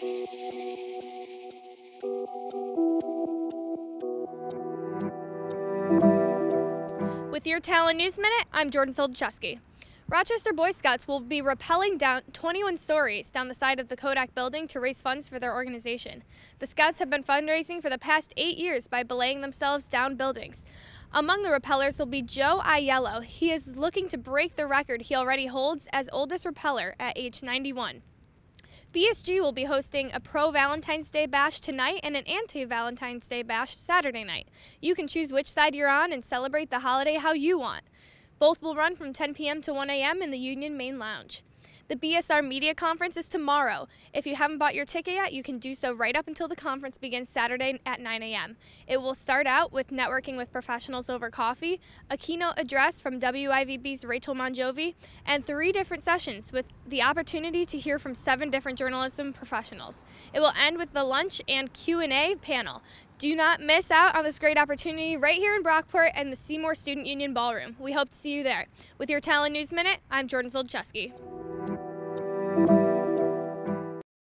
With your Talon News Minute, I'm Jordan Soldaczewski. Rochester Boy Scouts will be rappelling down 21 stories down the side of the Kodak building to raise funds for their organization. The Scouts have been fundraising for the past eight years by belaying themselves down buildings. Among the rappellers will be Joe Aiello. He is looking to break the record he already holds as oldest rappeller at age 91. BSG will be hosting a pro Valentine's Day bash tonight and an anti Valentine's Day bash Saturday night. You can choose which side you're on and celebrate the holiday how you want. Both will run from 10 p.m. to 1 a.m. in the Union Main Lounge. The BSR Media Conference is tomorrow. If you haven't bought your ticket yet, you can do so right up until the conference begins Saturday at 9 a.m. It will start out with networking with professionals over coffee, a keynote address from WIVB's Rachel Monjovi, and three different sessions with the opportunity to hear from seven different journalism professionals. It will end with the lunch and Q&A panel. Do not miss out on this great opportunity right here in Brockport and the Seymour Student Union Ballroom. We hope to see you there. With your Talon News Minute, I'm Jordan Soldaczewski.